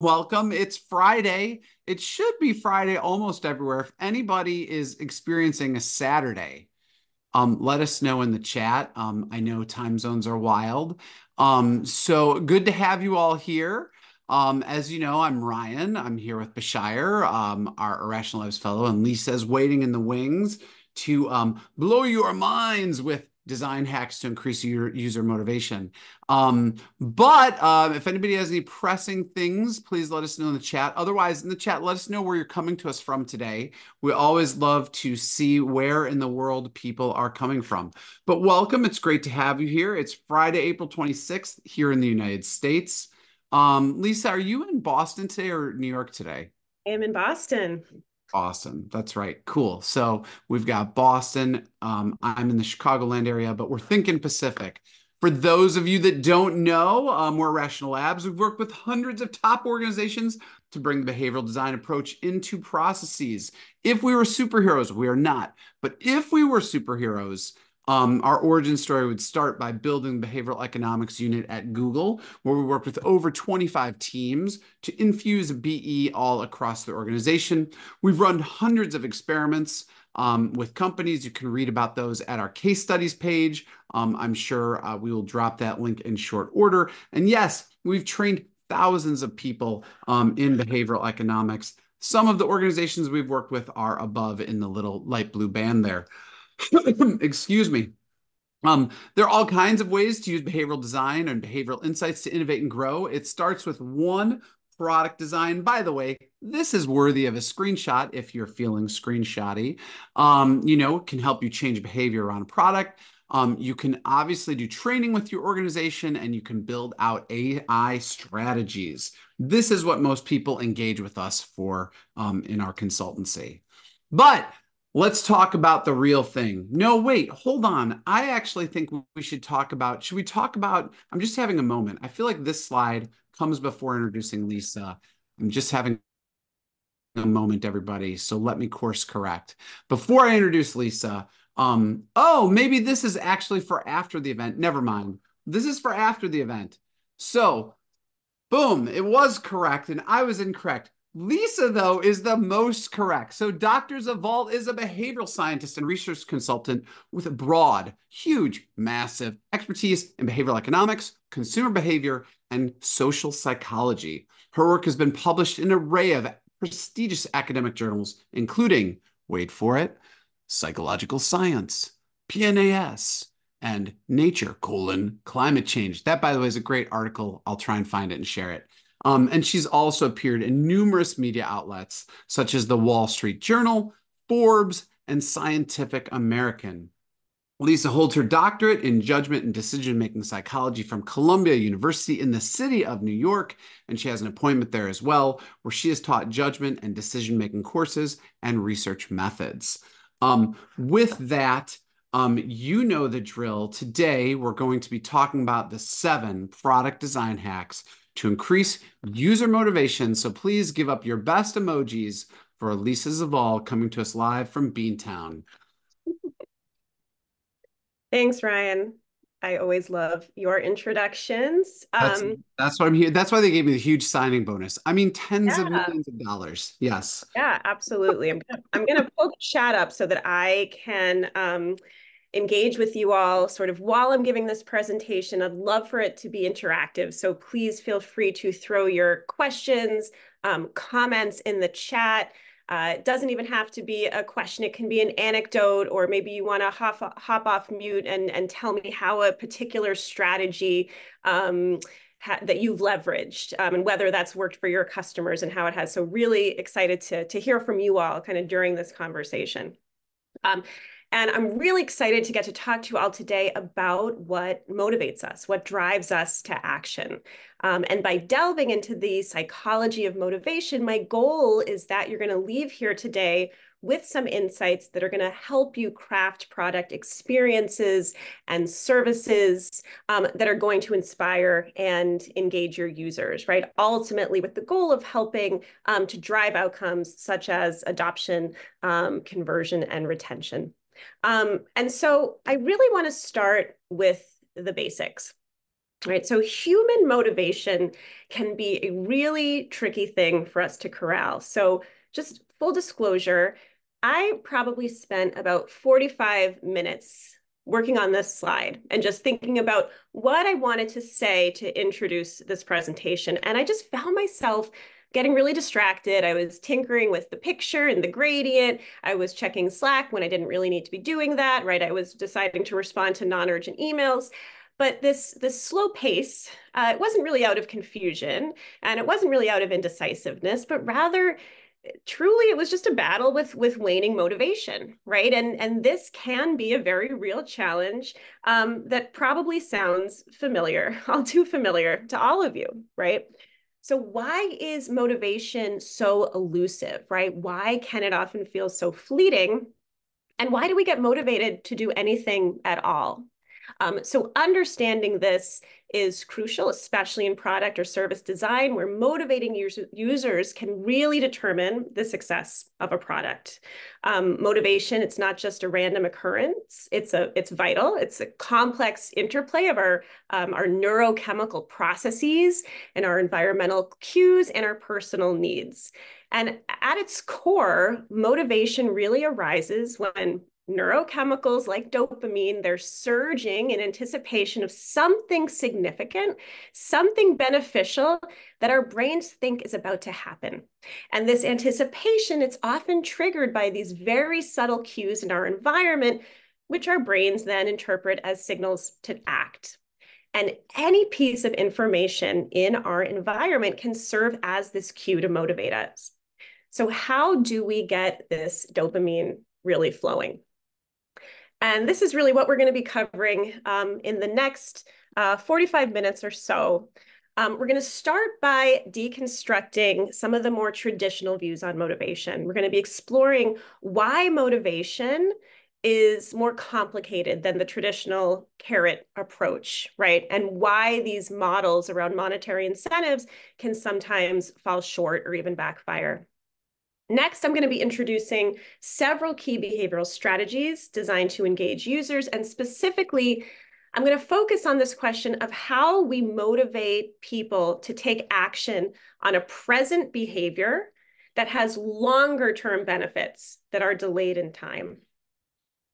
welcome. It's Friday. It should be Friday almost everywhere. If anybody is experiencing a Saturday, um, let us know in the chat. Um, I know time zones are wild. Um, so good to have you all here. Um, as you know, I'm Ryan. I'm here with Bashir, um, our Irrational Labs fellow, and Lisa's waiting in the wings to um, blow your minds with design hacks to increase your user motivation. Um, but uh, if anybody has any pressing things, please let us know in the chat. Otherwise, in the chat, let us know where you're coming to us from today. We always love to see where in the world people are coming from. But welcome. It's great to have you here. It's Friday, April 26th here in the United States. Um, Lisa, are you in Boston today or New York today? I am in Boston. Awesome. That's right. Cool. So we've got Boston. Um, I'm in the Chicagoland area, but we're thinking Pacific. For those of you that don't know, um, we're Irrational Labs. We've worked with hundreds of top organizations to bring the behavioral design approach into processes. If we were superheroes, we are not. But if we were superheroes, um, our origin story would start by building the behavioral economics unit at Google, where we worked with over 25 teams to infuse BE all across the organization. We've run hundreds of experiments um, with companies. You can read about those at our case studies page. Um, I'm sure uh, we will drop that link in short order. And yes, we've trained thousands of people um, in behavioral economics. Some of the organizations we've worked with are above in the little light blue band there. excuse me. Um, there are all kinds of ways to use behavioral design and behavioral insights to innovate and grow. It starts with one product design. By the way, this is worthy of a screenshot if you're feeling screenshotty. Um, you know, it can help you change behavior around a product. Um, you can obviously do training with your organization and you can build out AI strategies. This is what most people engage with us for um, in our consultancy. But Let's talk about the real thing. No, wait, hold on. I actually think we should talk about, should we talk about, I'm just having a moment. I feel like this slide comes before introducing Lisa. I'm just having a moment, everybody. So let me course correct. Before I introduce Lisa, um, oh, maybe this is actually for after the event. Never mind. This is for after the event. So, boom, it was correct and I was incorrect. Lisa, though, is the most correct. So, Dr. Zaval is a behavioral scientist and research consultant with a broad, huge, massive expertise in behavioral economics, consumer behavior, and social psychology. Her work has been published in an array of prestigious academic journals, including, wait for it, Psychological Science, PNAS, and Nature, colon, climate change. That, by the way, is a great article. I'll try and find it and share it. Um, and she's also appeared in numerous media outlets such as the Wall Street Journal, Forbes, and Scientific American. Lisa holds her doctorate in judgment and decision making psychology from Columbia University in the city of New York, and she has an appointment there as well, where she has taught judgment and decision making courses and research methods. Um, with that, um, you know the drill. Today, we're going to be talking about the seven product design hacks to increase user motivation. So please give up your best emojis for Lisa Zaval coming to us live from Beantown. Thanks, Ryan. I always love your introductions. That's, um, that's what I'm here. That's why they gave me the huge signing bonus. I mean, tens yeah. of millions of dollars. Yes. Yeah, absolutely. I'm gonna, I'm gonna the chat up so that I can um, engage with you all sort of while I'm giving this presentation. I'd love for it to be interactive. So please feel free to throw your questions, um, comments in the chat. Uh, it doesn't even have to be a question. It can be an anecdote, or maybe you want to hop, hop off mute and, and tell me how a particular strategy um, that you've leveraged um, and whether that's worked for your customers and how it has. So really excited to, to hear from you all kind of during this conversation. Um, and I'm really excited to get to talk to you all today about what motivates us, what drives us to action. Um, and by delving into the psychology of motivation, my goal is that you're going to leave here today with some insights that are going to help you craft product experiences and services um, that are going to inspire and engage your users, right? Ultimately, with the goal of helping um, to drive outcomes such as adoption, um, conversion, and retention. Um, and so I really want to start with the basics. Right, so human motivation can be a really tricky thing for us to corral. So just full disclosure, I probably spent about 45 minutes working on this slide and just thinking about what I wanted to say to introduce this presentation. And I just found myself getting really distracted. I was tinkering with the picture and the gradient. I was checking Slack when I didn't really need to be doing that, right? I was deciding to respond to non-urgent emails. But this, this slow pace, uh, it wasn't really out of confusion and it wasn't really out of indecisiveness, but rather truly it was just a battle with with waning motivation right and and this can be a very real challenge um, that probably sounds familiar all too familiar to all of you right so why is motivation so elusive right? Why can it often feel so fleeting? And why do we get motivated to do anything at all um, so understanding this is crucial, especially in product or service design, where motivating us users can really determine the success of a product. Um, motivation, it's not just a random occurrence, it's, a, it's vital. It's a complex interplay of our, um, our neurochemical processes and our environmental cues and our personal needs. And at its core, motivation really arises when neurochemicals like dopamine, they're surging in anticipation of something significant, something beneficial that our brains think is about to happen. And this anticipation, it's often triggered by these very subtle cues in our environment, which our brains then interpret as signals to act. And any piece of information in our environment can serve as this cue to motivate us. So how do we get this dopamine really flowing? And this is really what we're going to be covering um, in the next uh, 45 minutes or so. Um, we're going to start by deconstructing some of the more traditional views on motivation. We're going to be exploring why motivation is more complicated than the traditional carrot approach, right? And why these models around monetary incentives can sometimes fall short or even backfire. Next, I'm going to be introducing several key behavioral strategies designed to engage users. And specifically, I'm going to focus on this question of how we motivate people to take action on a present behavior that has longer term benefits that are delayed in time.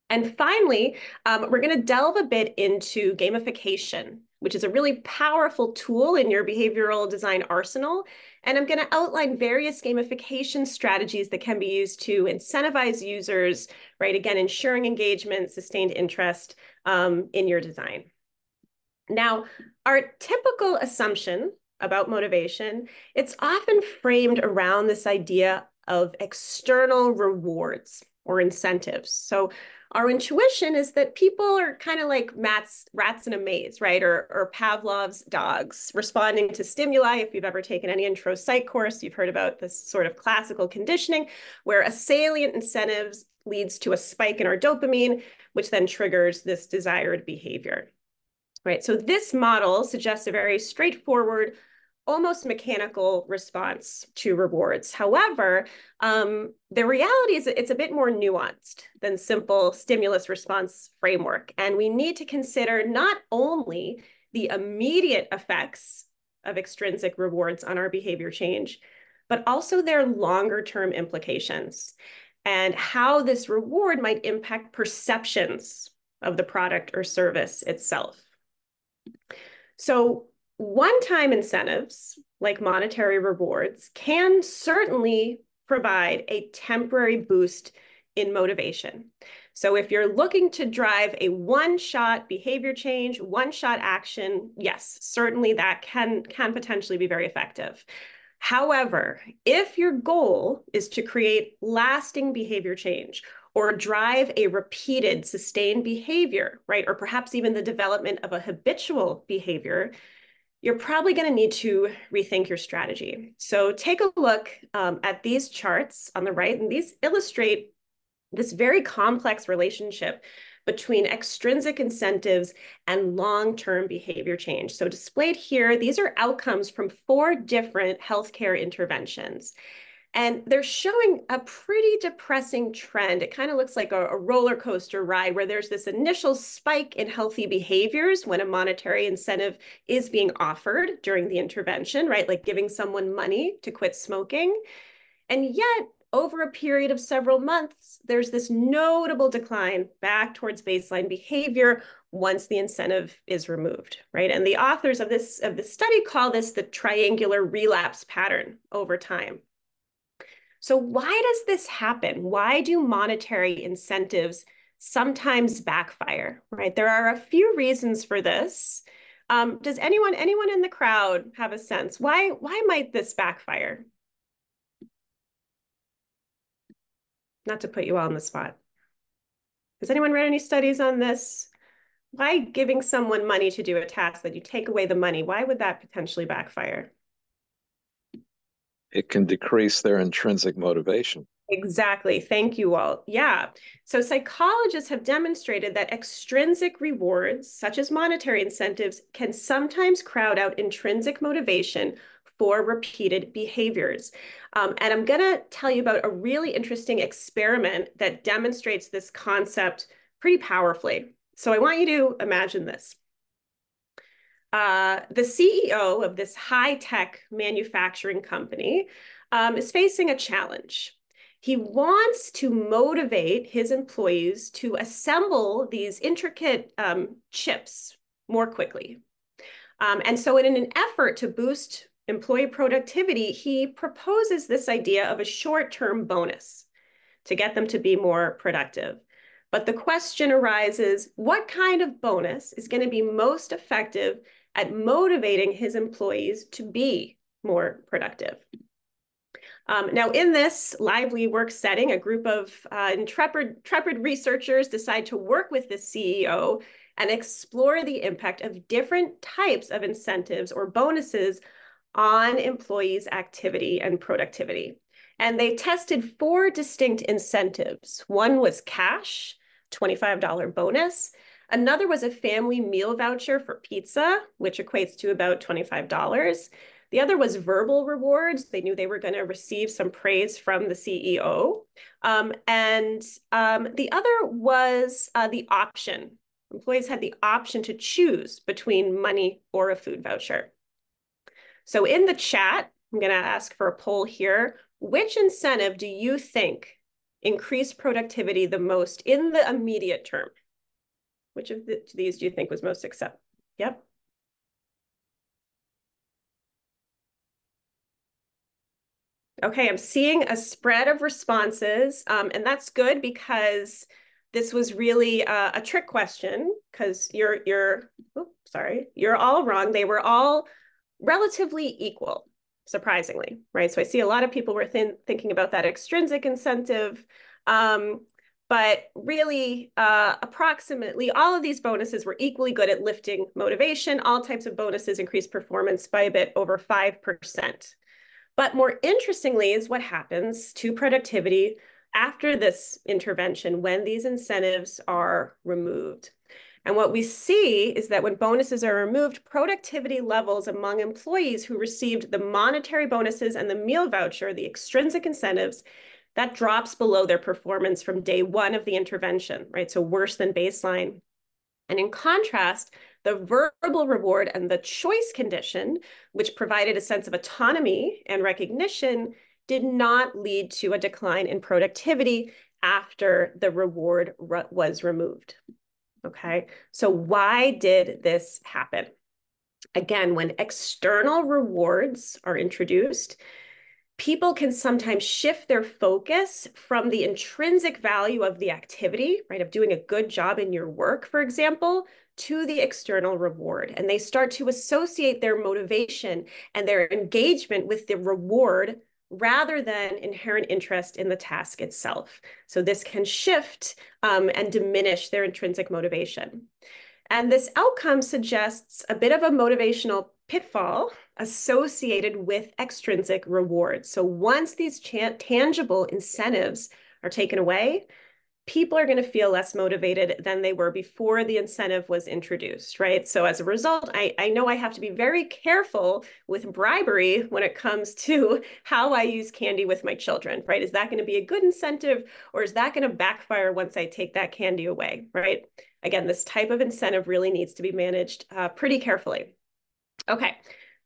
And finally, um, we're going to delve a bit into gamification, which is a really powerful tool in your behavioral design arsenal and I'm going to outline various gamification strategies that can be used to incentivize users, right? Again, ensuring engagement, sustained interest um, in your design. Now, our typical assumption about motivation, it's often framed around this idea of external rewards or incentives. So our intuition is that people are kind of like mats, rats in a maze, right? Or, or Pavlov's dogs responding to stimuli. If you've ever taken any intro psych course, you've heard about this sort of classical conditioning where a salient incentives leads to a spike in our dopamine, which then triggers this desired behavior. Right, so this model suggests a very straightforward almost mechanical response to rewards. However, um, the reality is it's a bit more nuanced than simple stimulus response framework. And we need to consider not only the immediate effects of extrinsic rewards on our behavior change, but also their longer term implications and how this reward might impact perceptions of the product or service itself. So one-time incentives, like monetary rewards, can certainly provide a temporary boost in motivation. So if you're looking to drive a one-shot behavior change, one-shot action, yes, certainly that can, can potentially be very effective. However, if your goal is to create lasting behavior change or drive a repeated sustained behavior, right, or perhaps even the development of a habitual behavior, you're probably going to need to rethink your strategy. So take a look um, at these charts on the right, and these illustrate this very complex relationship between extrinsic incentives and long-term behavior change. So displayed here, these are outcomes from four different healthcare interventions. And they're showing a pretty depressing trend. It kind of looks like a, a, roller coaster ride where there's this initial spike in healthy behaviors when a monetary incentive is being offered during the intervention, right? Like giving someone money to quit smoking. And yet, over a period of several months, there's this notable decline back towards baseline behavior once the incentive is removed, right? And the authors of this of the study call this the triangular relapse pattern over time. So why does this happen? Why do monetary incentives sometimes backfire, right? There are a few reasons for this. Um, does anyone anyone in the crowd have a sense? Why why might this backfire? Not to put you all on the spot. Has anyone read any studies on this? Why giving someone money to do a task that you take away the money, why would that potentially backfire? It can decrease their intrinsic motivation. Exactly. Thank you all. Yeah. So psychologists have demonstrated that extrinsic rewards, such as monetary incentives, can sometimes crowd out intrinsic motivation for repeated behaviors. Um, and I'm going to tell you about a really interesting experiment that demonstrates this concept pretty powerfully. So I want you to imagine this. Uh, the CEO of this high tech manufacturing company um, is facing a challenge. He wants to motivate his employees to assemble these intricate um, chips more quickly. Um, and so, in an effort to boost employee productivity, he proposes this idea of a short term bonus to get them to be more productive. But the question arises what kind of bonus is going to be most effective at motivating his employees to be more productive. Um, now, in this lively work setting, a group of uh, intrepid, intrepid researchers decide to work with the CEO and explore the impact of different types of incentives or bonuses on employees' activity and productivity. And they tested four distinct incentives. One was cash, $25 bonus. Another was a family meal voucher for pizza, which equates to about $25. The other was verbal rewards. They knew they were going to receive some praise from the CEO. Um, and um, the other was uh, the option. Employees had the option to choose between money or a food voucher. So in the chat, I'm going to ask for a poll here. Which incentive do you think increased productivity the most in the immediate term? Which of the, these do you think was most accept? Yep. Okay, I'm seeing a spread of responses, um, and that's good because this was really a trick question because you're you're oh, sorry you're all wrong. They were all relatively equal, surprisingly, right? So I see a lot of people were thin thinking about that extrinsic incentive. Um, but really uh, approximately all of these bonuses were equally good at lifting motivation. All types of bonuses increased performance by a bit over 5%. But more interestingly is what happens to productivity after this intervention when these incentives are removed. And what we see is that when bonuses are removed, productivity levels among employees who received the monetary bonuses and the meal voucher, the extrinsic incentives, that drops below their performance from day one of the intervention, right? So worse than baseline. And in contrast, the verbal reward and the choice condition, which provided a sense of autonomy and recognition, did not lead to a decline in productivity after the reward was removed. Okay, so why did this happen? Again, when external rewards are introduced, people can sometimes shift their focus from the intrinsic value of the activity, right, of doing a good job in your work, for example, to the external reward. And they start to associate their motivation and their engagement with the reward rather than inherent interest in the task itself. So this can shift um, and diminish their intrinsic motivation. And this outcome suggests a bit of a motivational pitfall associated with extrinsic rewards. So once these tangible incentives are taken away, people are going to feel less motivated than they were before the incentive was introduced, right? So as a result, I, I know I have to be very careful with bribery when it comes to how I use candy with my children, right? Is that going to be a good incentive or is that going to backfire once I take that candy away, right? Again, this type of incentive really needs to be managed uh, pretty carefully. Okay,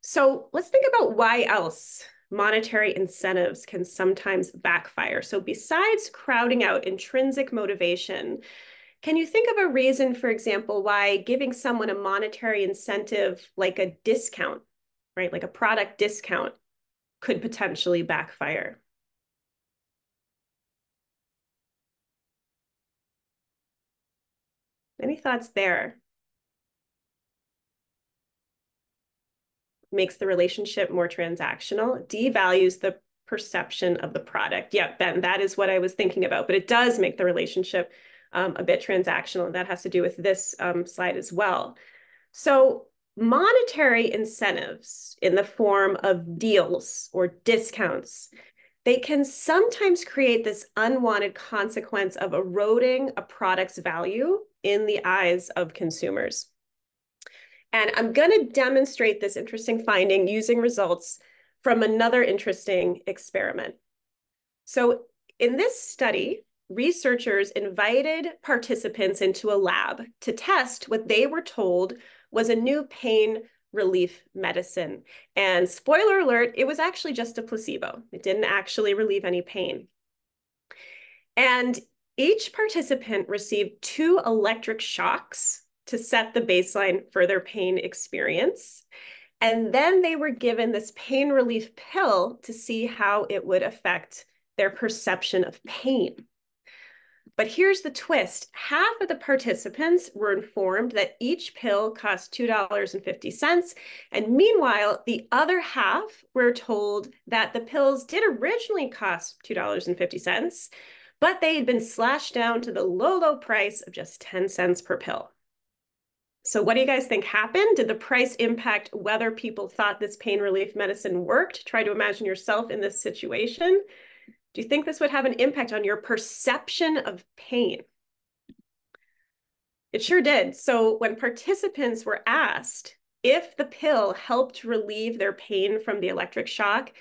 so let's think about why else monetary incentives can sometimes backfire. So besides crowding out intrinsic motivation, can you think of a reason, for example, why giving someone a monetary incentive like a discount, right, like a product discount, could potentially backfire? Any thoughts there? Makes the relationship more transactional, devalues the perception of the product. Yeah, Ben, that is what I was thinking about, but it does make the relationship um, a bit transactional. And that has to do with this um, slide as well. So monetary incentives in the form of deals or discounts, they can sometimes create this unwanted consequence of eroding a product's value in the eyes of consumers. And I'm going to demonstrate this interesting finding using results from another interesting experiment. So in this study, researchers invited participants into a lab to test what they were told was a new pain relief medicine. And spoiler alert, it was actually just a placebo. It didn't actually relieve any pain. And each participant received two electric shocks to set the baseline for their pain experience. And then they were given this pain relief pill to see how it would affect their perception of pain. But here's the twist half of the participants were informed that each pill cost $2.50. And meanwhile, the other half were told that the pills did originally cost $2.50, but they had been slashed down to the low, low price of just 10 cents per pill. So what do you guys think happened? Did the price impact whether people thought this pain relief medicine worked? Try to imagine yourself in this situation. Do you think this would have an impact on your perception of pain? It sure did. So when participants were asked if the pill helped relieve their pain from the electric shock,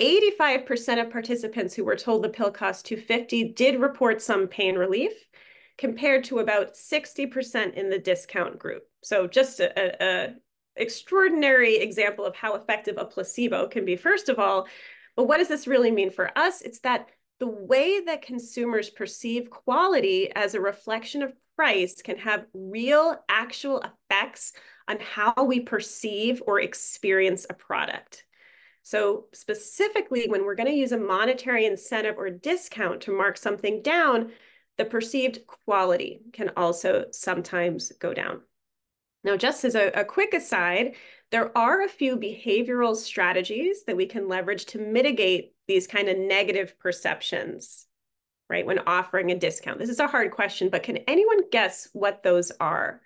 85% of participants who were told the pill cost 250 did report some pain relief compared to about 60% in the discount group. So just a, a, extraordinary example of how effective a placebo can be, first of all. But what does this really mean for us? It's that the way that consumers perceive quality as a reflection of price can have real, actual effects on how we perceive or experience a product. So specifically, when we're going to use a monetary incentive or discount to mark something down, the perceived quality can also sometimes go down. Now, just as a, a, quick aside, there are a few behavioral strategies that we can leverage to mitigate these kind of negative perceptions, right, when offering a discount. This is a hard question, but can anyone guess what those are?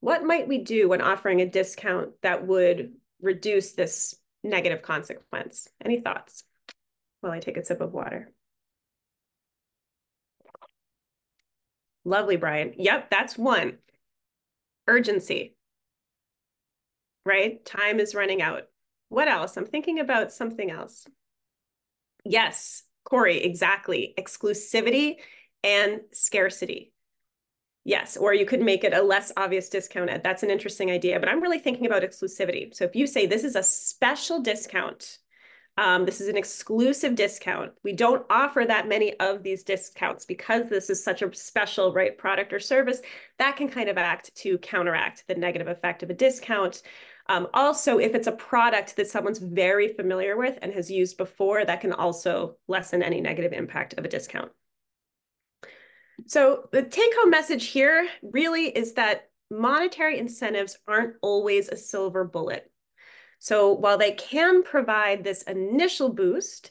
What might we do when offering a discount that would reduce this negative consequence? Any thoughts while I take a sip of water? Lovely, Brian. Yep, that's one. Urgency, right? Time is running out. What else? I'm thinking about something else. Yes, Corey, exactly. Exclusivity and scarcity. Yes, or you could make it a less obvious discount. That's an interesting idea, but I'm really thinking about exclusivity. So if you say this is a special discount um, this is an exclusive discount. We don't offer that many of these discounts because this is such a special right product or service that can kind of act to counteract the negative effect of a discount. Um, also, if it's a product that someone's very familiar with and has used before, that can also lessen any negative impact of a discount. So the take home message here really is that monetary incentives aren't always a silver bullet. So while they can provide this initial boost,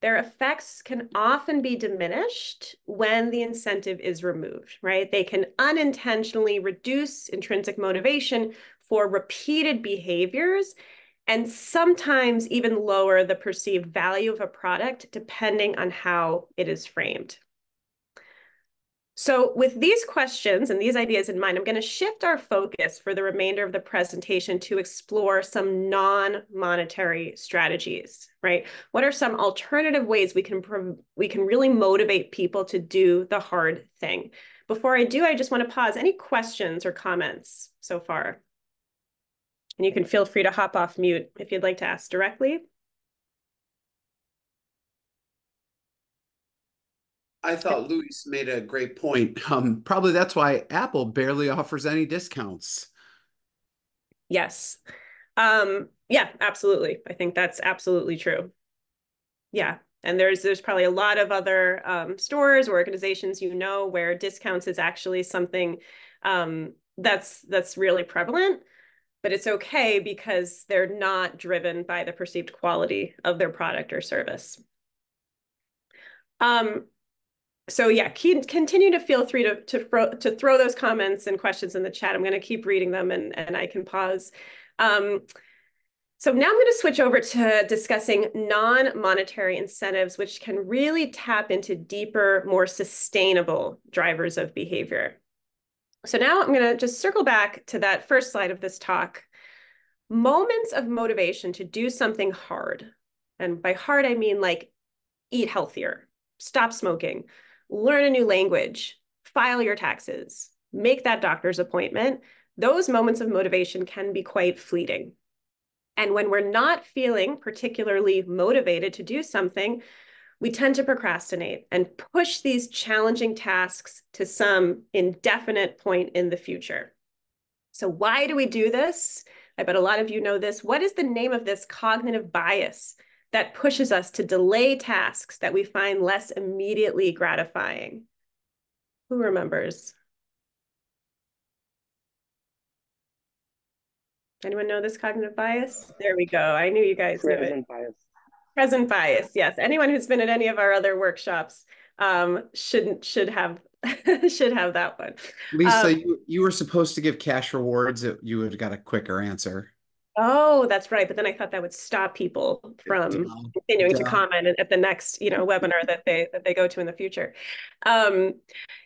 their effects can often be diminished when the incentive is removed, right? They can unintentionally reduce intrinsic motivation for repeated behaviors and sometimes even lower the perceived value of a product depending on how it is framed. So with these questions and these ideas in mind, I'm going to shift our focus for the remainder of the presentation to explore some non-monetary strategies, right? What are some alternative ways we can we can really motivate people to do the hard thing? Before I do, I just want to pause. Any questions or comments so far? And you can feel free to hop off mute if you'd like to ask directly. I thought Luis made a great point. Um, probably that's why Apple barely offers any discounts. Yes. Um, yeah, absolutely. I think that's absolutely true. Yeah. And there's there's probably a lot of other um, stores or organizations you know where discounts is actually something um, that's that's really prevalent, but it's okay because they're not driven by the perceived quality of their product or service. Um, so yeah, continue to feel free to to throw, to throw those comments and questions in the chat. I'm going to keep reading them and, and I can pause. Um, so now I'm going to switch over to discussing non-monetary incentives, which can really tap into deeper, more sustainable drivers of behavior. So now I'm going to just circle back to that first slide of this talk. Moments of motivation to do something hard. And by hard, I mean like eat healthier, stop smoking, learn a new language, file your taxes, make that doctor's appointment, those moments of motivation can be quite fleeting. And when we're not feeling particularly motivated to do something, we tend to procrastinate and push these challenging tasks to some indefinite point in the future. So, why do we do this? I bet a lot of you know this. What is the name of this cognitive bias that pushes us to delay tasks that we find less immediately gratifying. Who remembers? Anyone know this cognitive bias? There we go. I knew you guys knew it. bias. Present bias. Yes. Anyone who's been at any of our other workshops um, shouldn't should have should have that one. Lisa, um, you, you were supposed to give cash rewards. You would have got a quicker answer. Oh, that's right. But then I thought that would stop people from continuing to comment at the next, you know, webinar that they that they go to in the future. Um,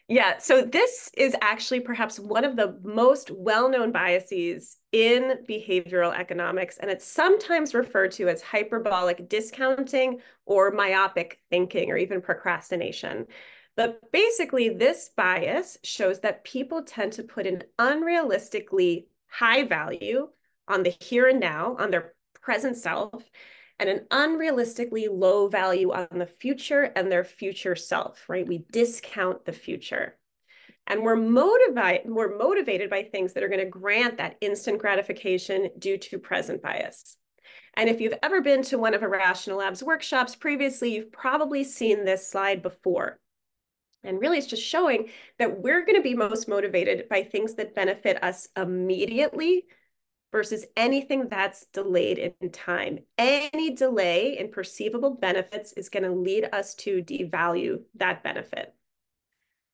yeah, so this is actually perhaps one of the most well-known biases in behavioral economics, and it's sometimes referred to as hyperbolic discounting or myopic thinking or even procrastination. But basically, this bias shows that people tend to put an unrealistically high value on the here and now, on their present self, and an unrealistically low value on the future and their future self, right? We discount the future. And we're motivated, we're motivated by things that are going to grant that instant gratification due to present bias. And if you've ever been to one of Irrational Labs workshops previously, you've probably seen this slide before. And really, it's just showing that we're going to be most motivated by things that benefit us immediately versus anything that's delayed in time. Any delay in perceivable benefits is going to lead us to devalue that benefit.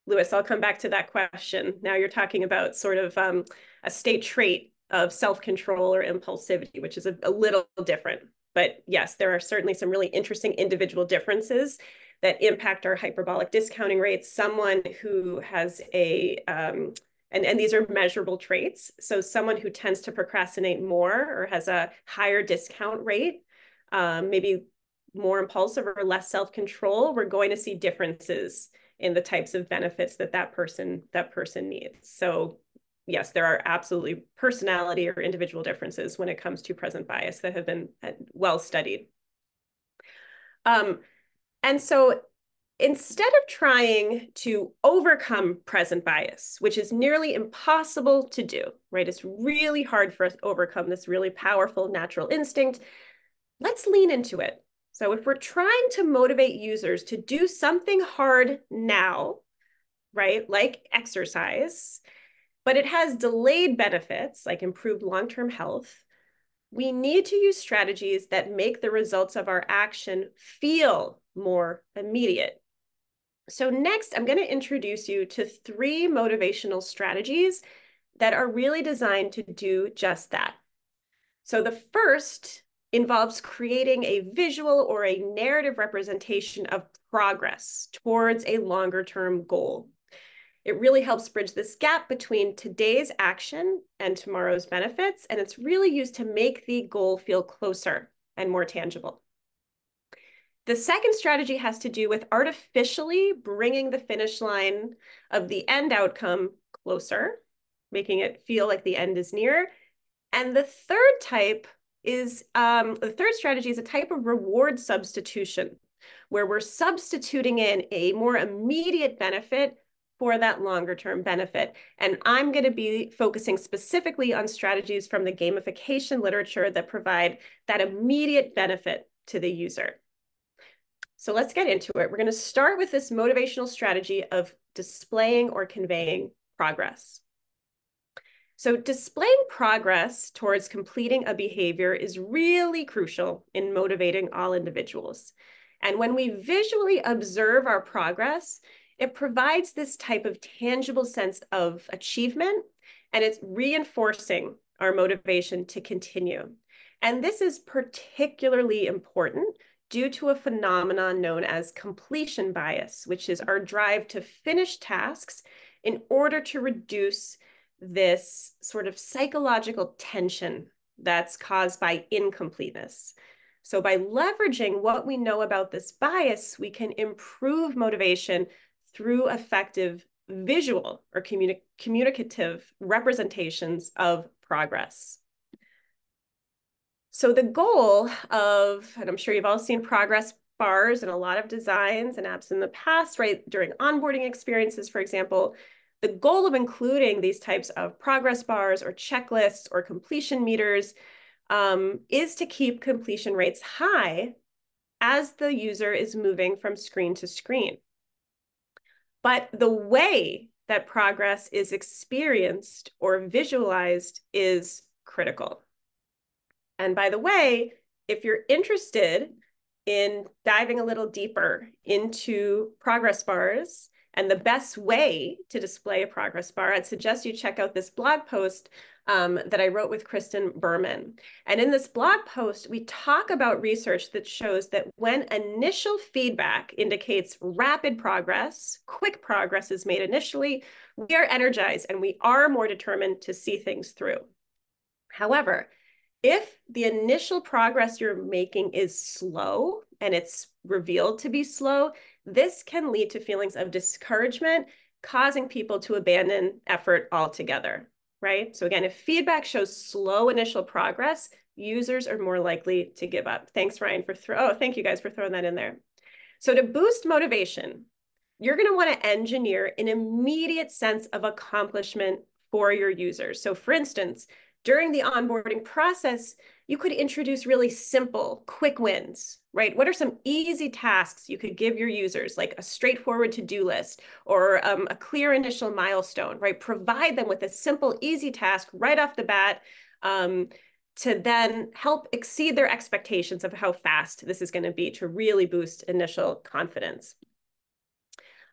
Luis, I'll come back to that question. Now you're talking about sort of um, a state trait of self-control or impulsivity, which is a, a little different. But yes, there are certainly some really interesting individual differences that impact our hyperbolic discounting rates. Someone who has a um, and, and these are measurable traits. So someone who tends to procrastinate more or has a higher discount rate, um, maybe more impulsive or less self-control, we're going to see differences in the types of benefits that that person that person needs. So yes, there are absolutely personality or individual differences when it comes to present bias that have been uh, well studied. Um, and so Instead of trying to overcome present bias, which is nearly impossible to do, right? It's really hard for us to overcome this really powerful natural instinct. Let's lean into it. So if we're trying to motivate users to do something hard now, right, like exercise, but it has delayed benefits like improved long-term health, we need to use strategies that make the results of our action feel more immediate. So next, I'm going to introduce you to three motivational strategies that are really designed to do just that. So the first involves creating a visual or a narrative representation of progress towards a longer term goal. It really helps bridge this gap between today's action and tomorrow's benefits, and it's really used to make the goal feel closer and more tangible. The second strategy has to do with artificially bringing the finish line of the end outcome closer, making it feel like the end is near. And the third type is um, the third strategy is a type of reward substitution, where we're substituting in a more immediate benefit for that longer term benefit. And I'm going to be focusing specifically on strategies from the gamification literature that provide that immediate benefit to the user. So let's get into it. We're going to start with this motivational strategy of displaying or conveying progress. So displaying progress towards completing a behavior is really crucial in motivating all individuals. And when we visually observe our progress, it provides this type of tangible sense of achievement and it's reinforcing our motivation to continue. And this is particularly important due to a phenomenon known as completion bias, which is our drive to finish tasks in order to reduce this sort of psychological tension that's caused by incompleteness. So by leveraging what we know about this bias, we can improve motivation through effective visual or communi communicative representations of progress. So the goal of, and I'm sure you've all seen progress bars in a lot of designs and apps in the past, right? During onboarding experiences, for example, the goal of including these types of progress bars or checklists or completion meters um, is to keep completion rates high as the user is moving from screen to screen. But the way that progress is experienced or visualized is critical. And by the way, if you're interested in diving a little deeper into progress bars and the best way to display a progress bar, I'd suggest you check out this blog post um, that I wrote with Kristen Berman. And in this blog post, we talk about research that shows that when initial feedback indicates rapid progress, quick progress is made initially, we are energized and we are more determined to see things through. However, if the initial progress you're making is slow and it's revealed to be slow, this can lead to feelings of discouragement, causing people to abandon effort altogether, right? So again, if feedback shows slow initial progress, users are more likely to give up. Thanks, Ryan, for throw. Oh, thank you guys for throwing that in there. So to boost motivation, you're going to want to engineer an immediate sense of accomplishment for your users. So for instance, during the onboarding process, you could introduce really simple, quick wins, right? What are some easy tasks you could give your users, like a straightforward to-do list or um, a clear initial milestone, right? Provide them with a simple, easy task right off the bat um, to then help exceed their expectations of how fast this is going to be to really boost initial confidence.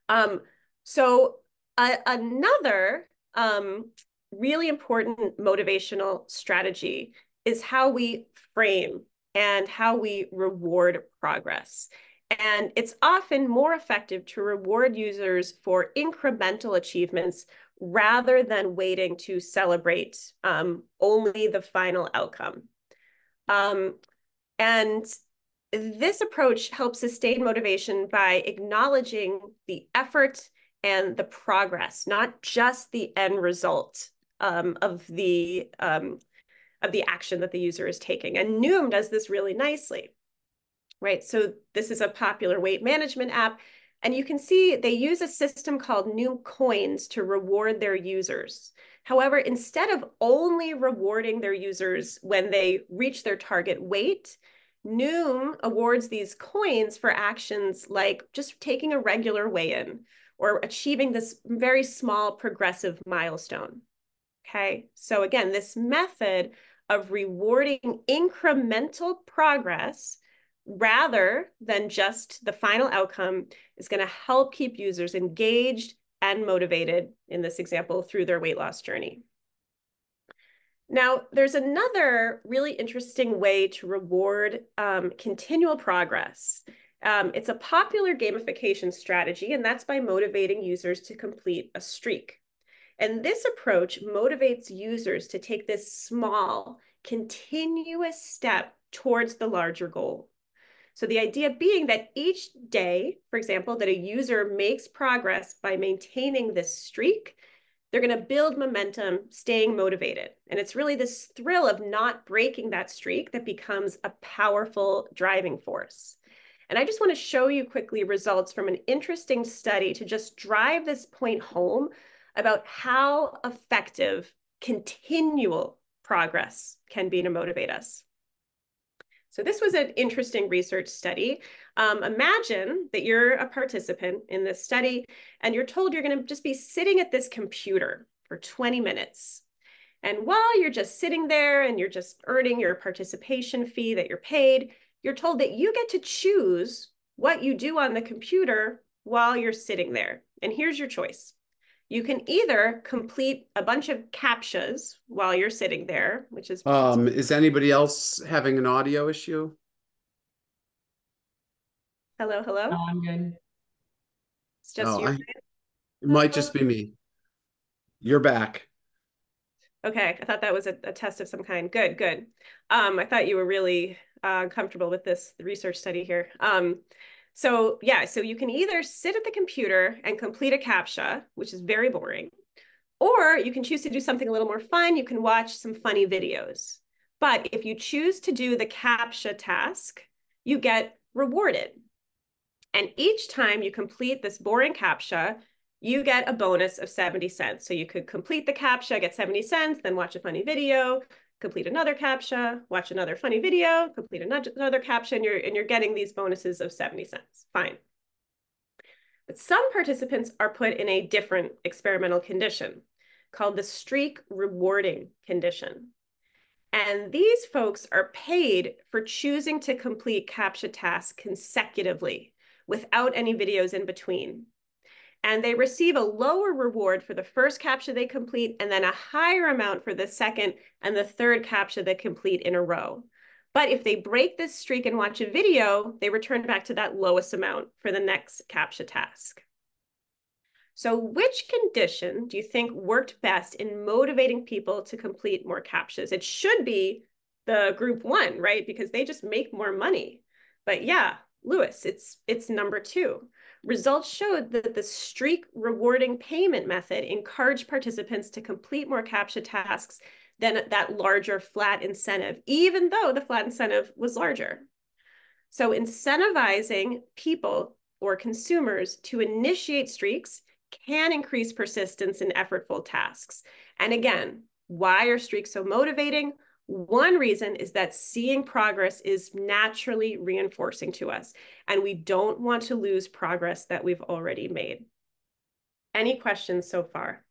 Um, so uh, another um, really important motivational strategy is how we frame and how we reward progress. And it's often more effective to reward users for incremental achievements rather than waiting to celebrate um, only the final outcome. Um, and this approach helps sustain motivation by acknowledging the effort and the progress, not just the end result um, of the um, of the action that the user is taking. And Noom does this really nicely, right? So this is a popular weight management app. And you can see they use a system called Noom Coins to reward their users. However, instead of only rewarding their users when they reach their target weight, Noom awards these coins for actions like just taking a regular weigh-in or achieving this very small progressive milestone. Okay, so again, this method of rewarding incremental progress rather than just the final outcome is going to help keep users engaged and motivated in this example through their weight loss journey. Now, there's another really interesting way to reward um, continual progress. Um, it's a popular gamification strategy, and that's by motivating users to complete a streak. And this approach motivates users to take this small, continuous step towards the larger goal. So the idea being that each day, for example, that a user makes progress by maintaining this streak, they're going to build momentum, staying motivated. And it's really this thrill of not breaking that streak that becomes a powerful driving force. And I just want to show you quickly results from an interesting study to just drive this point home about how effective continual progress can be to motivate us. So this was an interesting research study. Um, imagine that you're a participant in this study and you're told you're going to just be sitting at this computer for 20 minutes. And while you're just sitting there and you're just earning your participation fee that you're paid, you're told that you get to choose what you do on the computer while you're sitting there. And here's your choice. You can either complete a bunch of captchas while you're sitting there, which is um is anybody else having an audio issue? Hello, hello. No, I'm good. It's just Oh, you. I- It might just be me. You're back. Okay, I thought that was a, a test of some kind. Good, good. Um, I thought you were really uh, comfortable with this research study here. Um, so yeah, so you can either sit at the computer and complete a CAPTCHA, which is very boring, or you can choose to do something a little more fun. You can watch some funny videos. But if you choose to do the CAPTCHA task, you get rewarded. And each time you complete this boring CAPTCHA, you get a bonus of 70 cents. So you could complete the CAPTCHA, get 70 cents, then watch a funny video, complete another CAPTCHA, watch another funny video, complete another, CAPTCHA, and you're, and you're getting these bonuses of 70 cents. Fine. But some participants are put in a different experimental condition called the streak rewarding condition. And these folks are paid for choosing to complete CAPTCHA tasks consecutively without any videos in between. And they receive a lower reward for the first CAPTCHA they complete, and then a higher amount for the second and the third CAPTCHA they complete in a row. But if they break this streak and watch a video, they return back to that lowest amount for the next CAPTCHA task. So which condition do you think worked best in motivating people to complete more CAPTCHAs? It should be the group one, right? Because they just make more money. But yeah, Lewis, it's it's number two. Results showed that the streak rewarding payment method encouraged participants to complete more CAPTCHA tasks than that larger flat incentive, even though the flat incentive was larger. So incentivizing people or consumers to initiate streaks can increase persistence in effortful tasks. And again, why are streaks so motivating? One reason is that seeing progress is naturally reinforcing to us, and we don't want to lose progress that we've already made. Any questions so far?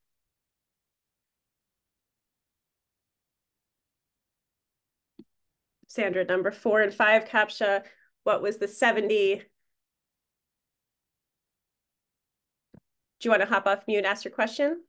Sandra, number four and five CAPTCHA, what was the 70? Do you want to hop off mute and ask your question?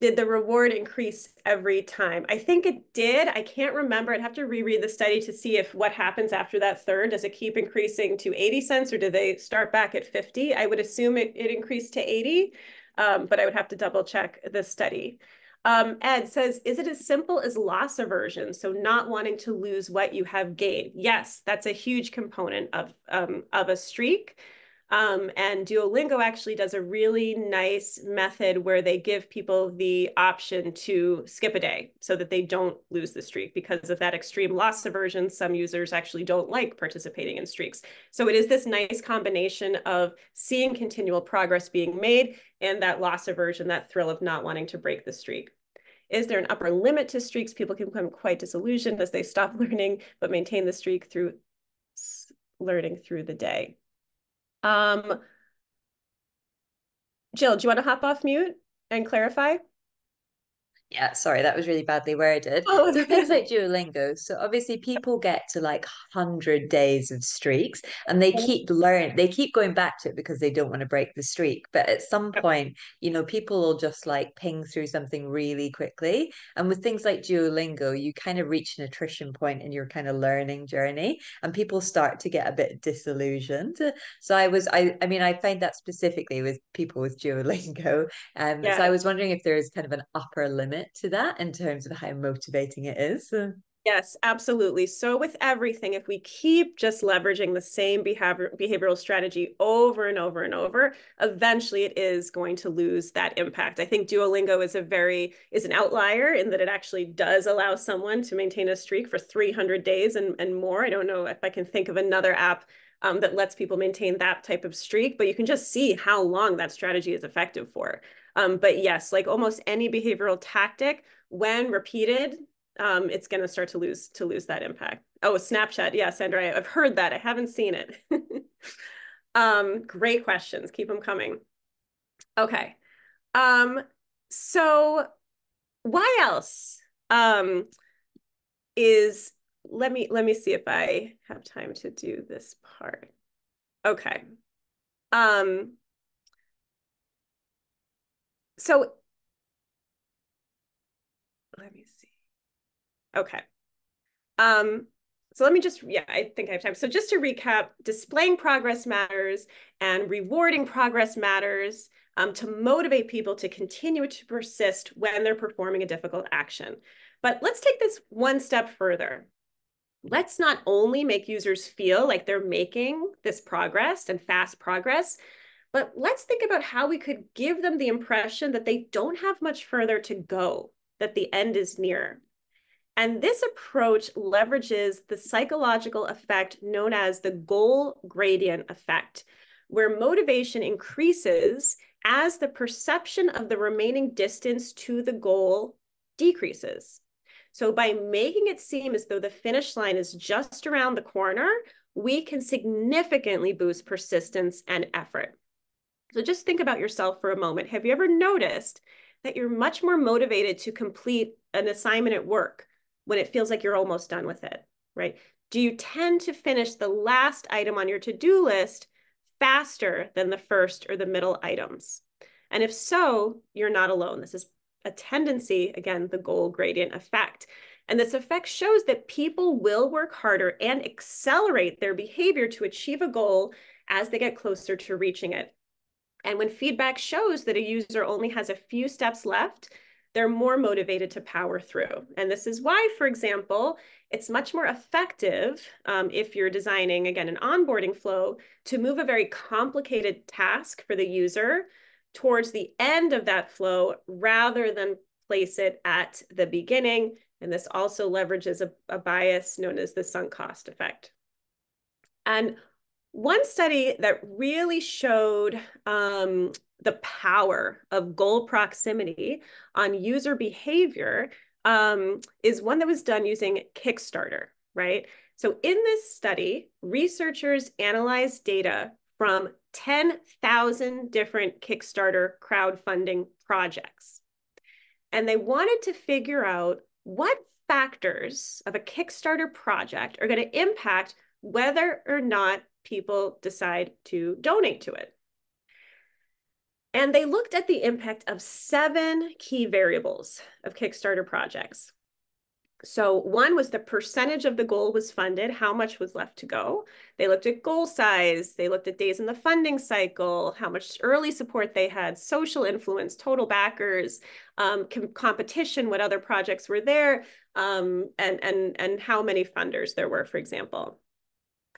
Did the reward increase every time? I think it did. I can't remember. I'd have to reread the study to see if what happens after that third. Does it keep increasing to 80 cents or do they start back at 50? I would assume it, it increased to 80, um, but I would have to double check the study. Um, Ed says, is it as simple as loss aversion? So not wanting to lose what you have gained. Yes, that's a huge component of, um, of a streak. Um, and Duolingo actually does a really nice method where they give people the option to skip a day so that they don't lose the streak because of that extreme loss aversion. Some users actually don't like participating in streaks. So it is this nice combination of seeing continual progress being made and that loss aversion, that thrill of not wanting to break the streak. Is there an upper limit to streaks? People can become quite disillusioned as they stop learning, but maintain the streak through learning through the day. Um, Jill, do you want to hop off mute and clarify? Yeah, sorry, that was really badly worded. Oh, so things like Duolingo. So obviously people get to like 100 days of streaks and they keep learn they keep going back to it because they don't want to break the streak. But at some point, you know, people will just like ping through something really quickly. And with things like Duolingo, you kind of reach an attrition point in your kind of learning journey and people start to get a bit disillusioned. So I was I I mean I find that specifically with people with Duolingo. Um yeah. so I was wondering if there is kind of an upper limit limit to that in terms of how motivating it is. Yes, absolutely. So with everything, if we keep just leveraging the same behavior, behavioral strategy over and over and over, eventually it is going to lose that impact. I think Duolingo is a very is an outlier in that it actually does allow someone to maintain a streak for 300 days and, and more. I don't know if I can think of another app um, that lets people maintain that type of streak, but you can just see how long that strategy is effective for. Um, but yes, like almost any behavioral tactic, when repeated, um, it's going to start to lose to lose that impact. Oh, Snapchat. Yeah, Sandra, I've heard that. I haven't seen it. um, great questions. Keep them coming. Okay. Um, so why else um, is let me let me see if I have time to do this part. Okay. Um, so let me see. Okay. Um, so let me just, yeah, I think I have time. So just to recap, displaying progress matters and rewarding progress matters um, to motivate people to continue to persist when they're performing a difficult action. But let's take this one step further. Let's not only make users feel like they're making this progress and fast progress, but let's think about how we could give them the impression that they don't have much further to go, that the end is near. And this approach leverages the psychological effect known as the goal gradient effect, where motivation increases as the perception of the remaining distance to the goal decreases. So by making it seem as though the finish line is just around the corner, we can significantly boost persistence and effort. So just think about yourself for a moment. Have you ever noticed that you're much more motivated to complete an assignment at work when it feels like you're almost done with it, right? Do you tend to finish the last item on your to-do list faster than the first or the middle items? And if so, you're not alone. This is a tendency, again, the goal gradient effect. And this effect shows that people will work harder and accelerate their behavior to achieve a goal as they get closer to reaching it. And when feedback shows that a user only has a few steps left, they're more motivated to power through. And this is why, for example, it's much more effective um, if you're designing, again, an onboarding flow to move a very complicated task for the user towards the end of that flow rather than place it at the beginning. And this also leverages a, a bias known as the sunk cost effect. And one study that really showed um, the power of goal proximity on user behavior um, is one that was done using Kickstarter, right? So in this study, researchers analyzed data from 10,000 different Kickstarter crowdfunding projects. And they wanted to figure out what factors of a Kickstarter project are going to impact whether or not people decide to donate to it. And they looked at the impact of seven key variables of Kickstarter projects. So one was the percentage of the goal was funded, how much was left to go. They looked at goal size, they looked at days in the funding cycle, how much early support they had, social influence, total backers, um, com competition, what other projects were there, um, and, and, and how many funders there were, for example.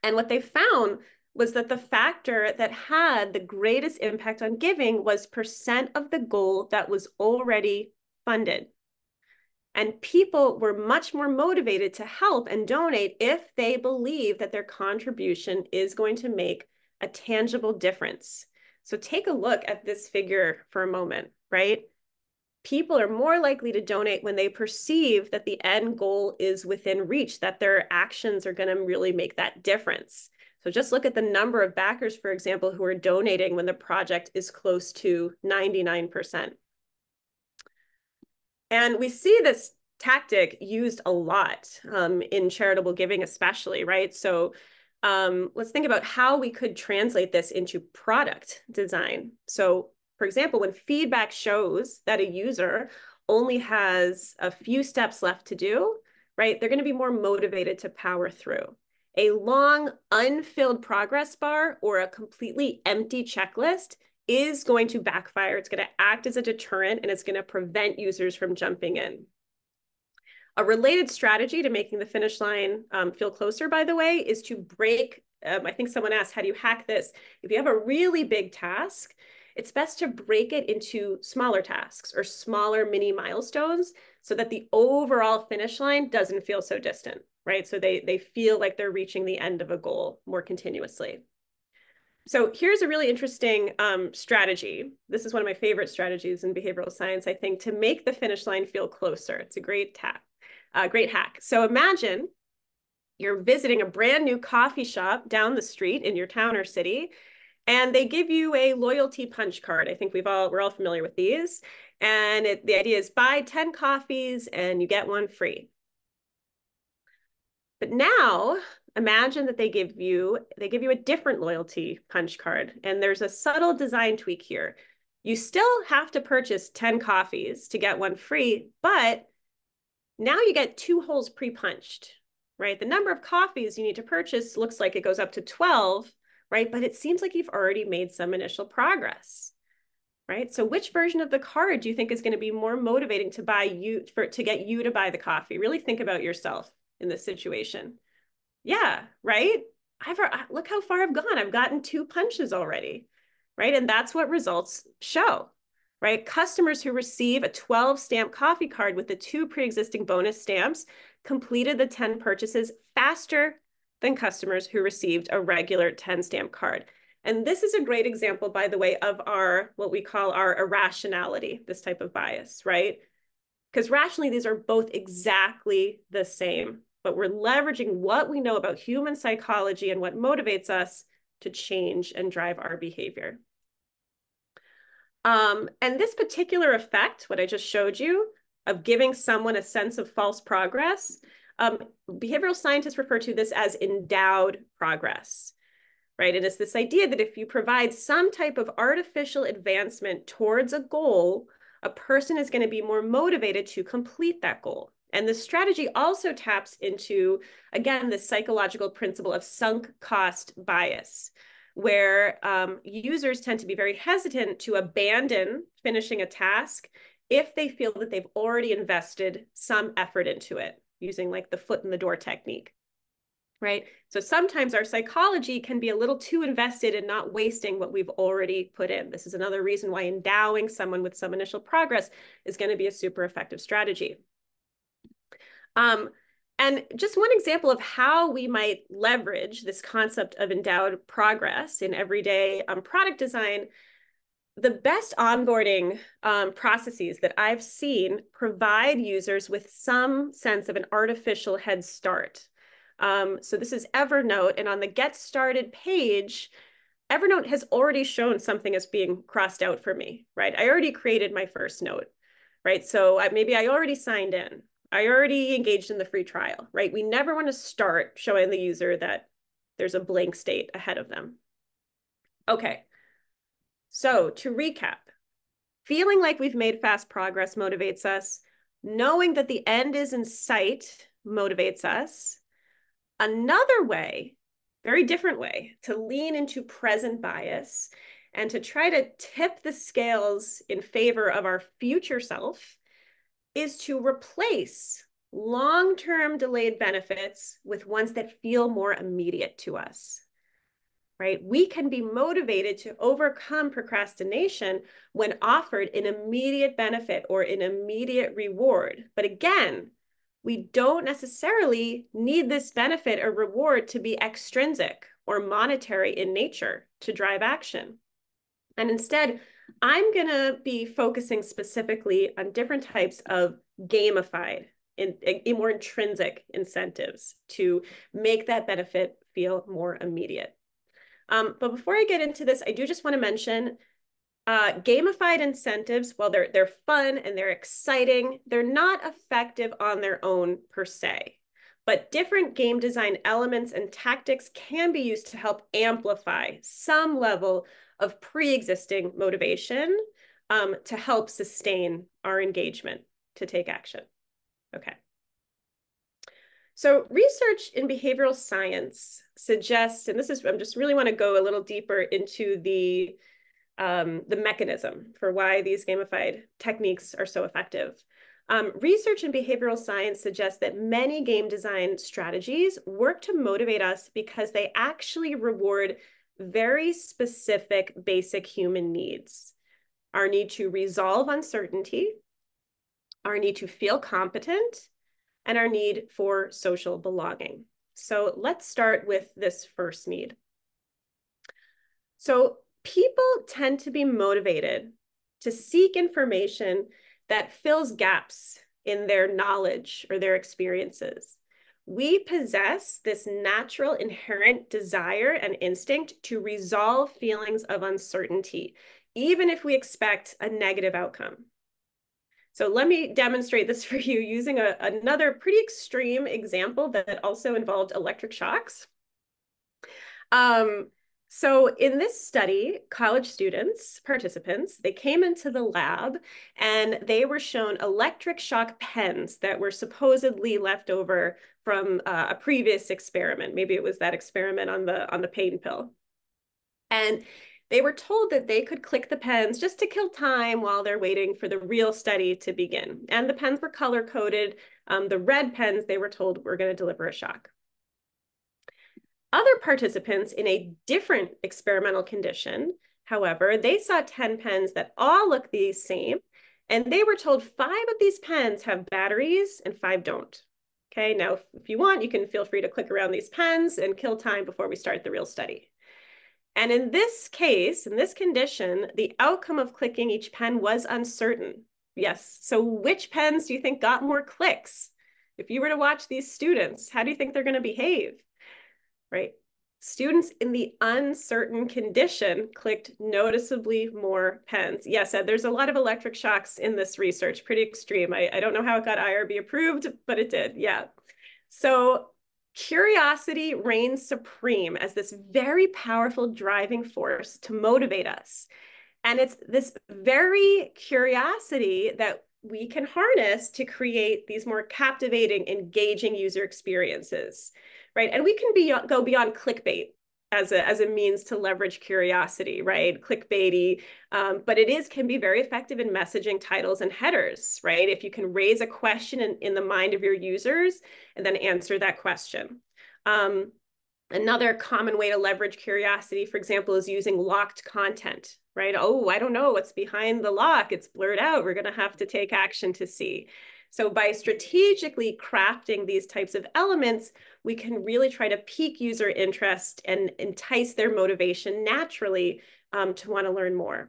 And what they found was that the factor that had the greatest impact on giving was percent of the goal that was already funded. And people were much more motivated to help and donate if they believe that their contribution is going to make a tangible difference. So take a look at this figure for a moment, right? People are more likely to donate when they perceive that the end goal is within reach, that their actions are going to really make that difference. So just look at the number of backers, for example, who are donating when the project is close to 99%. And we see this tactic used a lot um, in charitable giving, especially, right? So um, let's think about how we could translate this into product design. So for example, when feedback shows that a user only has a few steps left to do, right, they're going to be more motivated to power through. A long, unfilled progress bar or a completely empty checklist is going to backfire. It's going to act as a deterrent and it's going to prevent users from jumping in. A related strategy to making the finish line um, feel closer, by the way, is to break. Um, I think someone asked, how do you hack this? If you have a really big task, it's best to break it into smaller tasks or smaller mini milestones so that the overall finish line doesn't feel so distant, right? So they, they feel like they're reaching the end of a goal more continuously. So here's a really interesting um, strategy. This is one of my favorite strategies in behavioral science, I think, to make the finish line feel closer. It's a great hack. Uh, great hack. So imagine you're visiting a brand new coffee shop down the street in your town or city, and they give you a loyalty punch card. I think we've all we're all familiar with these. And it, the idea is buy 10 coffees and you get one free. But now imagine that they give you they give you a different loyalty punch card and there's a subtle design tweak here. You still have to purchase 10 coffees to get one free, but now you get two holes pre-punched, right? The number of coffees you need to purchase looks like it goes up to 12, right? But it seems like you've already made some initial progress, right? So which version of the card do you think is going to be more motivating to buy you for to get you to buy the coffee? Really think about yourself in this situation. Yeah, right? I've uh, look how far I've gone. I've gotten two punches already, right? And that's what results show, right? Customers who receive a 12 stamp coffee card with the two pre-existing bonus stamps completed the 10 purchases faster than customers who received a regular 10 stamp card. And this is a great example, by the way, of our, what we call our irrationality, this type of bias, right? Because rationally, these are both exactly the same, but we're leveraging what we know about human psychology and what motivates us to change and drive our behavior. Um, and this particular effect, what I just showed you, of giving someone a sense of false progress, um, behavioral scientists refer to this as endowed progress, right? And it's this idea that if you provide some type of artificial advancement towards a goal, a person is going to be more motivated to complete that goal. And the strategy also taps into, again, the psychological principle of sunk cost bias, where um, users tend to be very hesitant to abandon finishing a task if they feel that they've already invested some effort into it using like the foot in the door technique right? So sometimes our psychology can be a little too invested in not wasting what we've already put in. This is another reason why endowing someone with some initial progress is going to be a super effective strategy. Um, and just one example of how we might leverage this concept of endowed progress in everyday um, product design the best onboarding um, processes that I've seen provide users with some sense of an artificial head start. Um, so this is Evernote, and on the Get Started page, Evernote has already shown something as being crossed out for me, right? I already created my first note, right? So I, maybe I already signed in. I already engaged in the free trial, right? We never want to start showing the user that there's a blank state ahead of them. Okay, so to recap, feeling like we've made fast progress motivates us. Knowing that the end is in sight motivates us. Another way, very different way, to lean into present bias and to try to tip the scales in favor of our future self is to replace long-term delayed benefits with ones that feel more immediate to us right? We can be motivated to overcome procrastination when offered an immediate benefit or an immediate reward. But again, we don't necessarily need this benefit or reward to be extrinsic or monetary in nature to drive action. And instead, I'm going to be focusing specifically on different types of gamified in, in more intrinsic incentives to make that benefit feel more immediate. Um, but before I get into this, I do just want to mention Uh, gamified incentives, while they're they're fun and they're exciting, they're not effective on their own per se. But different game design elements and tactics can be used to help amplify some level of pre-existing motivation um, to help sustain our engagement to take action. Okay. So research in behavioral science suggests, and this is, I'm just really want to go a little deeper into the, um, the mechanism for why these gamified techniques are so effective. Um, research in behavioral science suggests that many game design strategies work to motivate us because they actually reward very specific basic human needs. Our need to resolve uncertainty, our need to feel competent, and our need for social belonging. So let's start with this first need. So people tend to be motivated to seek information that fills gaps in their knowledge or their experiences. We possess this natural inherent desire and instinct to resolve feelings of uncertainty, even if we expect a negative outcome. So let me demonstrate this for you using a, another pretty extreme example that also involved electric shocks. Um, so in this study, college students, participants, they came into the lab and they were shown electric shock pens that were supposedly left over from uh, a previous experiment. Maybe it was that experiment on the on the pain pill. And they were told that they could click the pens just to kill time while they're waiting for the real study to begin. And the pens were color coded. Um, the red pens, they were told, were going to deliver a shock. Other participants in a different experimental condition, however, they saw 10 pens that all look the same, and they were told five of these pens have batteries and five don't. Okay, now if, if you want, you can feel free to click around these pens and kill time before we start the real study. And in this case, in this condition, the outcome of clicking each pen was uncertain. Yes, so which pens do you think got more clicks? If you were to watch these students, how do you think they're gonna behave, right? Students in the uncertain condition clicked noticeably more pens. Yes, Ed, there's a lot of electric shocks in this research, pretty extreme. I, I don't know how it got IRB approved, but it did, yeah. So Curiosity reigns supreme as this very powerful driving force to motivate us. And it's this very curiosity that we can harness to create these more captivating, engaging user experiences, right? And we can be, go beyond clickbait as a, as a means to leverage curiosity, right? Clickbaity, um, but it is can be very effective in messaging titles and headers, right? If you can raise a question in, in the mind of your users and then answer that question. Um, another common way to leverage curiosity, for example, is using locked content, right? Oh, I don't know what's behind the lock. It's blurred out. We're going to have to take action to see. So by strategically crafting these types of elements, we can really try to pique user interest and entice their motivation naturally um, to want to learn more.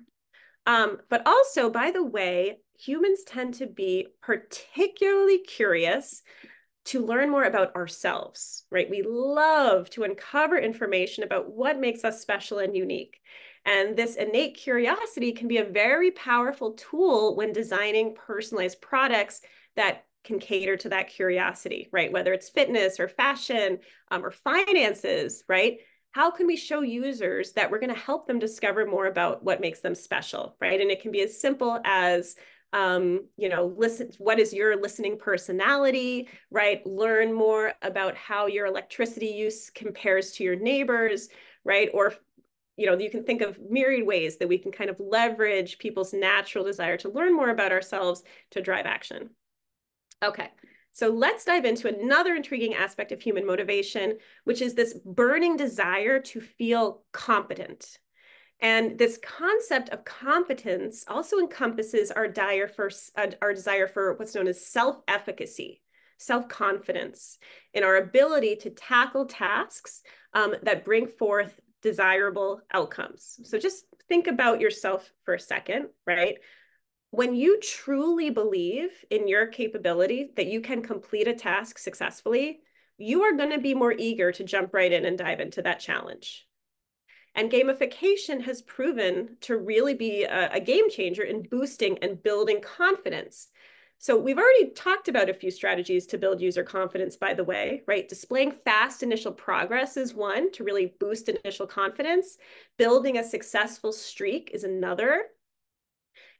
Um, but also, by the way, humans tend to be particularly curious to learn more about ourselves, right? We love to uncover information about what makes us special and unique. And this innate curiosity can be a very powerful tool when designing personalized products that can cater to that curiosity, right? Whether it's fitness or fashion um, or finances, right? How can we show users that we're going to help them discover more about what makes them special, right? And it can be as simple as um, you know, listen, what is your listening personality, right? Learn more about how your electricity use compares to your neighbors, right? Or, you know, you can think of myriad ways that we can kind of leverage people's natural desire to learn more about ourselves to drive action. Okay, so let's dive into another intriguing aspect of human motivation, which is this burning desire to feel competent. And this concept of competence also encompasses our, for, uh, our desire for what's known as self-efficacy, self-confidence in our ability to tackle tasks um, that bring forth desirable outcomes. So just think about yourself for a second, right? When you truly believe in your capability that you can complete a task successfully, you are going to be more eager to jump right in and dive into that challenge. And gamification has proven to really be a, a game changer in boosting and building confidence. So we've already talked about a few strategies to build user confidence, by the way, right? Displaying fast initial progress is one to really boost initial confidence. Building a successful streak is another.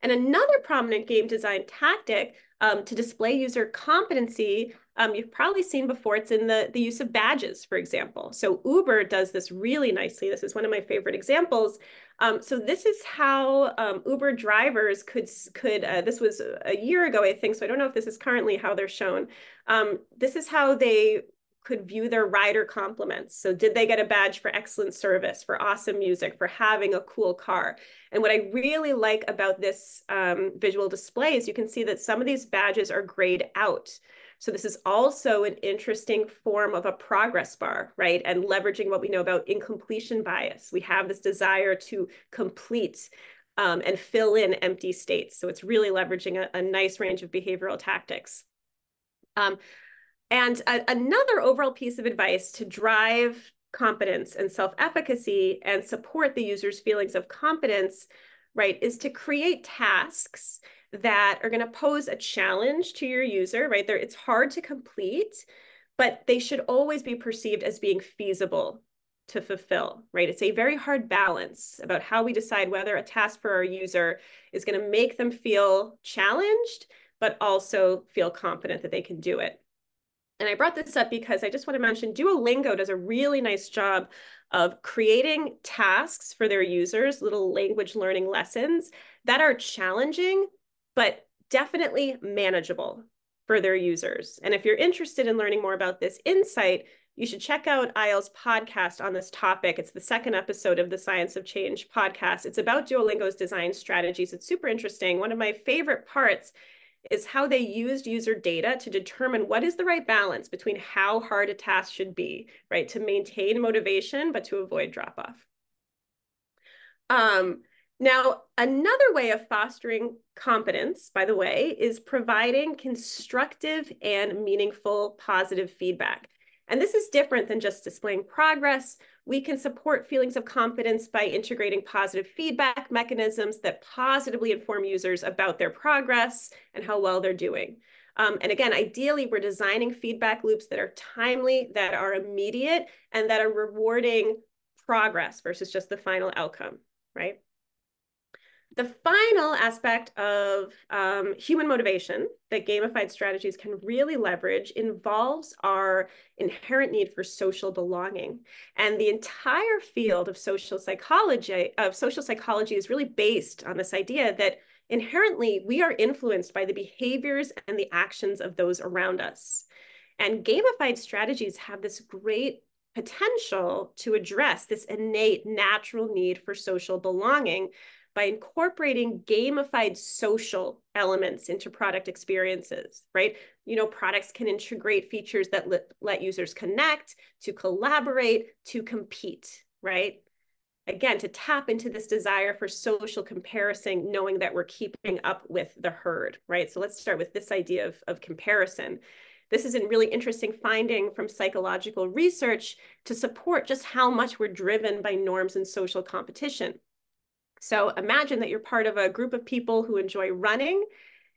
And another prominent game design tactic um, to display user competency, um, you've probably seen before, it's in the, the use of badges, for example. So Uber does this really nicely. This is one of my favorite examples. Um, so this is how um, Uber drivers could, could uh, this was a year ago, I think, so I don't know if this is currently how they're shown. Um, this is how they could view their rider compliments. So did they get a badge for excellent service, for awesome music, for having a cool car? And what I really like about this um, visual display is you can see that some of these badges are grayed out. So this is also an interesting form of a progress bar, right? And leveraging what we know about incompletion bias. We have this desire to complete um, and fill in empty states. So it's really leveraging a, a nice range of behavioral tactics. Um, and a, another overall piece of advice to drive competence and self-efficacy and support the user's feelings of competence, right, is to create tasks that are going to pose a challenge to your user, right? There, it's hard to complete, but they should always be perceived as being feasible to fulfill, right? It's a very hard balance about how we decide whether a task for our user is going to make them feel challenged, but also feel confident that they can do it. And I brought this up because I just want to mention Duolingo does a really nice job of creating tasks for their users, little language learning lessons that are challenging, but definitely manageable for their users. And if you're interested in learning more about this insight, you should check out IEL's podcast on this topic. It's the second episode of the Science of Change podcast. It's about Duolingo's design strategies. It's super interesting. One of my favorite parts is how they used user data to determine what is the right balance between how hard a task should be, right? To maintain motivation, but to avoid drop off. Um, now, another way of fostering competence, by the way, is providing constructive and meaningful positive feedback. And this is different than just displaying progress. We can support feelings of confidence by integrating positive feedback mechanisms that positively inform users about their progress and how well they're doing. Um, and again, ideally, we're designing feedback loops that are timely, that are immediate, and that are rewarding progress versus just the final outcome, right? The final aspect of um, human motivation that gamified strategies can really leverage involves our inherent need for social belonging. And the entire field of social psychology of social psychology is really based on this idea that inherently we are influenced by the behaviors and the actions of those around us. And gamified strategies have this great potential to address this innate natural need for social belonging by incorporating gamified social elements into product experiences, right? You know, products can integrate features that let, let users connect, to collaborate, to compete, right? Again, to tap into this desire for social comparison, knowing that we're keeping up with the herd, right? So let's start with this idea of, of comparison. This is a really interesting finding from psychological research to support just how much we're driven by norms and social competition. So imagine that you're part of a group of people who enjoy running.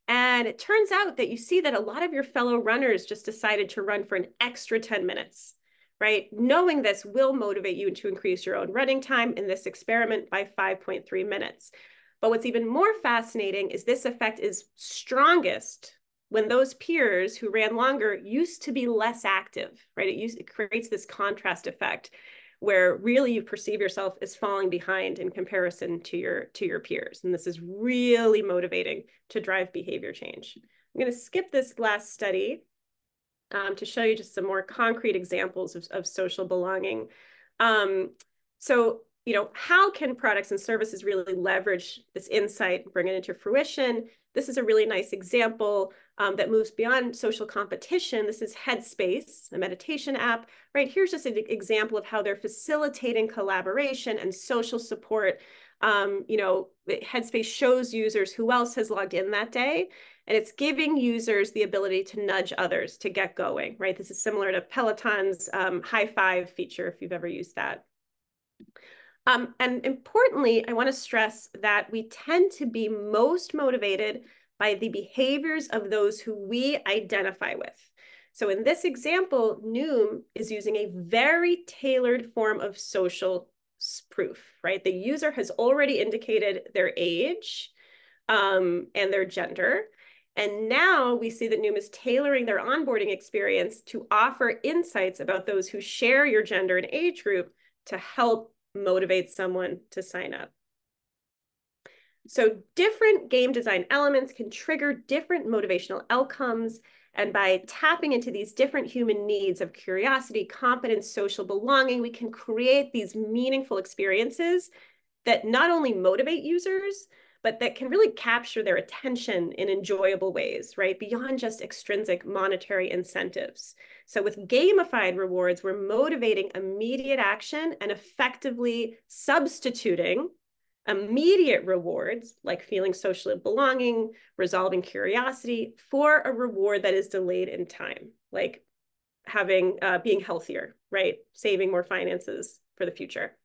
And it turns out that you see that a lot of your fellow runners just decided to run for an extra 10 minutes, right? Knowing this will motivate you to increase your own running time in this experiment by 5.3 minutes. But what's even more fascinating is this effect is strongest when those peers who ran longer used to be less active, right? It, used, it creates this contrast effect where really you perceive yourself as falling behind in comparison to your to your peers. And this is really motivating to drive behavior change. I'm going to skip this last study um, to show you just some more concrete examples of, of social belonging. Um, so you know how can products and services really leverage this insight bring it into fruition? This is a really nice example um, that moves beyond social competition. This is Headspace, a meditation app. Right here's just an example of how they're facilitating collaboration and social support. Um, you know, Headspace shows users who else has logged in that day, and it's giving users the ability to nudge others to get going. Right, this is similar to Peloton's um, high five feature if you've ever used that. Um, and importantly, I want to stress that we tend to be most motivated by the behaviors of those who we identify with. So in this example, Noom is using a very tailored form of social proof, right? The user has already indicated their age um, and their gender. And now we see that Noom is tailoring their onboarding experience to offer insights about those who share your gender and age group to help motivate someone to sign up. So different game design elements can trigger different motivational outcomes. And by tapping into these different human needs of curiosity, competence, social belonging, we can create these meaningful experiences that not only motivate users, but that can really capture their attention in enjoyable ways, right? Beyond just extrinsic monetary incentives. So with gamified rewards, we're motivating immediate action and effectively substituting immediate rewards like feeling social belonging, resolving curiosity for a reward that is delayed in time, like having uh, being healthier, right? Saving more finances for the future.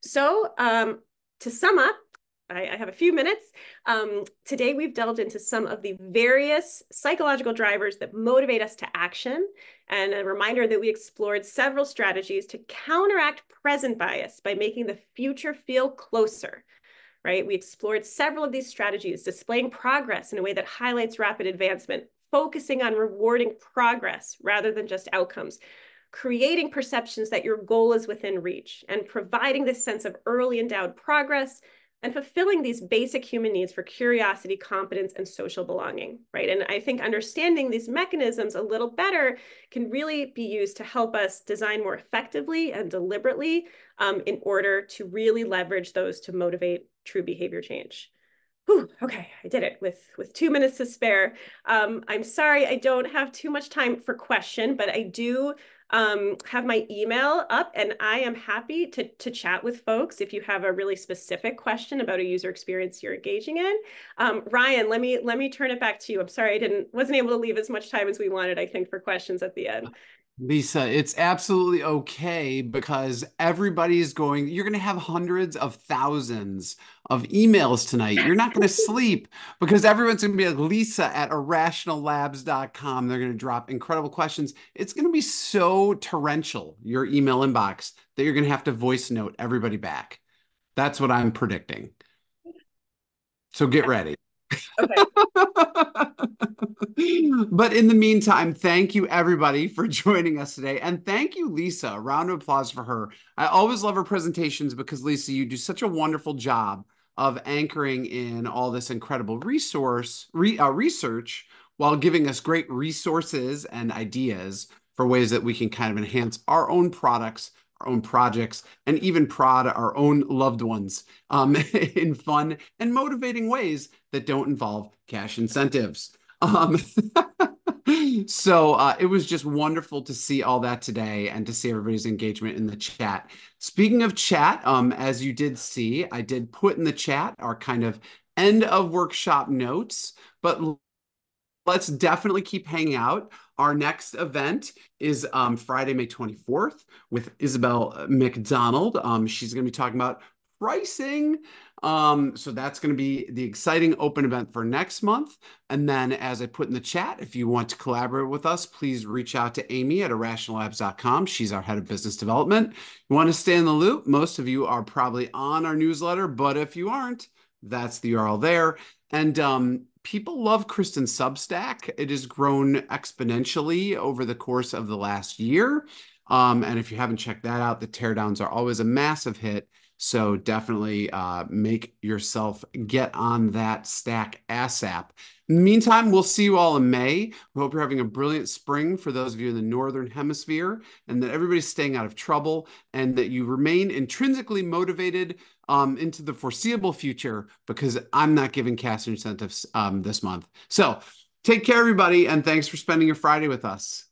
So um, to sum up, I, I have a few minutes. Um, today, we've delved into some of the various psychological drivers that motivate us to action. And a reminder that we explored several strategies to counteract present bias by making the future feel closer. Right? We explored several of these strategies, displaying progress in a way that highlights rapid advancement, focusing on rewarding progress rather than just outcomes, creating perceptions that your goal is within reach, and providing this sense of early endowed progress and fulfilling these basic human needs for curiosity, competence, and social belonging, right? And I think understanding these mechanisms a little better can really be used to help us design more effectively and deliberately um, in order to really leverage those to motivate true behavior change. Whew, okay, I did it with, with two minutes to spare. Um, I'm sorry I don't have too much time for question, but I do um, have my email up and I am happy to, to chat with folks if you have a really specific question about a user experience you're engaging in. Um, Ryan, let me let me turn it back to you. I'm sorry I didn't wasn't able to leave as much time as we wanted, I think, for questions at the end. Lisa, it's absolutely okay because everybody's going, you're going to have hundreds of thousands of emails tonight. You're not going to sleep because everyone's going to be like Lisa at irrationallabs.com. They're going to drop incredible questions. It's going to be so torrential, your email inbox, that you're going to have to voice note everybody back. That's what I'm predicting. So get ready. Okay. but in the meantime, thank you everybody for joining us today. And thank you, Lisa. A round of applause for her. I always love her presentations because, Lisa, you do such a wonderful job of anchoring in all this incredible resource re, uh, research while giving us great resources and ideas for ways that we can kind of enhance our own products our own projects, and even prod our own loved ones um, in fun and motivating ways that don't involve cash incentives. Um, so uh, it was just wonderful to see all that today and to see everybody's engagement in the chat. Speaking of chat, um, as you did see, I did put in the chat our kind of end of workshop notes, but let's definitely keep hanging out. Our next event is um, Friday, May 24th with Isabel McDonald. Um, she's going to be talking about pricing. Um, so that's going to be the exciting open event for next month. And then, as I put in the chat, if you want to collaborate with us, please reach out to Amy at irrationallabs.com. She's our head of business development. You want to stay in the loop? Most of you are probably on our newsletter, but if you aren't, that's the URL there. And um, people love Kristen Substack. It has grown exponentially over the course of the last year. Um, and if you haven't checked that out, the teardowns are always a massive hit. So definitely uh, make yourself get on that stack ASAP. In the meantime, we'll see you all in May. We hope you're having a brilliant spring for those of you in the Northern Hemisphere and that everybody's staying out of trouble and that you remain intrinsically motivated um, into the foreseeable future because I'm not giving cash incentives um, this month. So take care, everybody, and thanks for spending your Friday with us.